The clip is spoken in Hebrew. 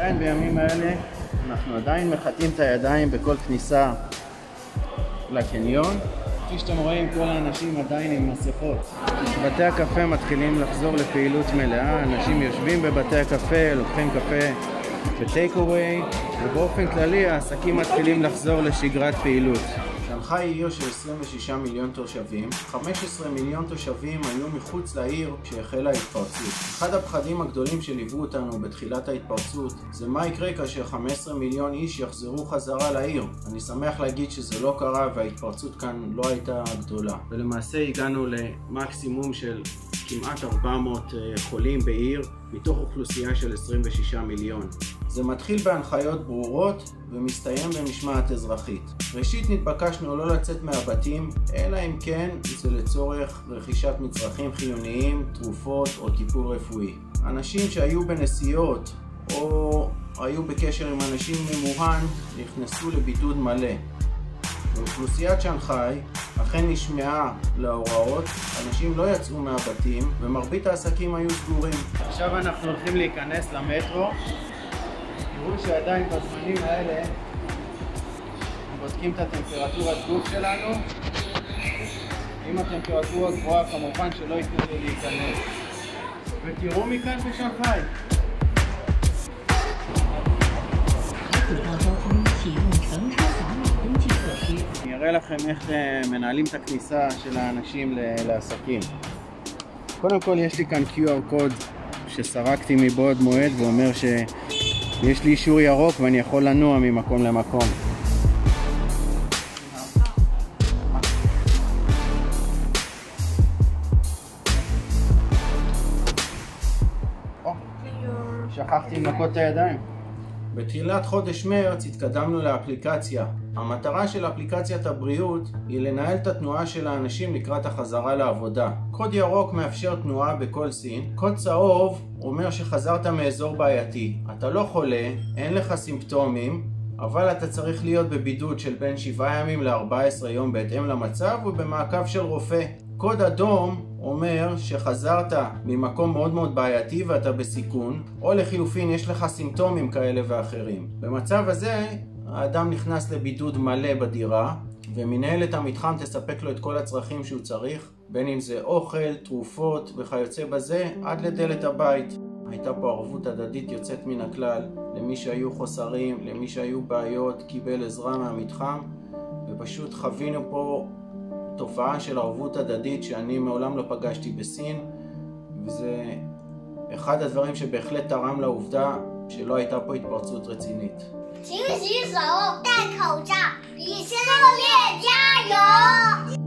עדיין בימים האלה אנחנו עדיין מחטאים את הידיים בכל כניסה לקניון. כפי שאתם רואים, כל האנשים עדיין עם מסכות. בתי הקפה מתחילים לחזור לפעילות מלאה, אנשים יושבים בבתי הקפה, לוקחים קפה בטייק אווי, ובאופן כללי העסקים מתחילים לחזור לשגרת פעילות. שנגחאי היא עיר של 26 מיליון תושבים, 15 מיליון תושבים היו מחוץ לעיר כשהחלה ההתפרצות. אחד הפחדים הגדולים שליוו אותנו בתחילת ההתפרצות זה מה יקרה כאשר 15 מיליון איש יחזרו חזרה לעיר. אני שמח להגיד שזה לא קרה וההתפרצות כאן לא הייתה גדולה. ולמעשה הגענו למקסימום של כמעט 400 אה, חולים בעיר מתוך אוכלוסייה של 26 מיליון. זה מתחיל בהנחיות ברורות ומסתיים במשמעת אזרחית. ראשית נתבקשנו לא לצאת מהבתים, אלא אם כן זה לצורך רכישת מצרכים חיוניים, תרופות או טיפול רפואי. אנשים שהיו בנסיעות או היו בקשר עם אנשים ממוהן נכנסו לבידוד מלא. באוכלוסיית שנגחאי אכן נשמעה להוראות, אנשים לא יצאו מהבתים ומרבית העסקים היו סגורים. עכשיו אנחנו הולכים להיכנס למטרו. תראו שעדיין בזמנים האלה בודקים את הטמפרטורת גוף שלנו. אם הטמפרטורה גבוהה כמובן שלא ייתנו לי להיכנס. ותראו מכאן בשנגחאי. אני אראה לכם איך אה, מנהלים את הכניסה של האנשים לעסקים. קודם כל יש לי כאן QR קוד שסרקתי מבעוד מועד ואומר ש... שיש לי אישור ירוק ואני יכול לנוע ממקום למקום. או, שכחתי לנקות את הידיים. בתחילת חודש מרץ התקדמנו לאפליקציה. המטרה של אפליקציית הבריאות היא לנהל את התנועה של האנשים לקראת החזרה לעבודה. קוד ירוק מאפשר תנועה בכל סין, קוד צהוב אומר שחזרת מאזור בעייתי. אתה לא חולה, אין לך סימפטומים, אבל אתה צריך להיות בבידוד של בין 7 ימים ל-14 יום בהתאם למצב ובמעקב של רופא. קוד אדום אומר שחזרת ממקום מאוד מאוד בעייתי ואתה בסיכון, או לחילופין יש לך סימפטומים כאלה ואחרים. במצב הזה האדם נכנס לבידוד מלא בדירה, ומנהלת המתחם תספק לו את כל הצרכים שהוא צריך, בין אם זה אוכל, תרופות וכיוצא בזה, עד לדלת הבית. הייתה פה ערבות הדדית יוצאת מן הכלל, למי שהיו חוסרים, למי שהיו בעיות, קיבל עזרה מהמתחם, ופשוט חווינו פה תופעה של ערבות הדדית שאני מעולם לא פגשתי בסין, וזה אחד הדברים שבהחלט תרם לעובדה שלא הייתה פה התפרצות רצינית. 勤洗手戴口罩以身作加油。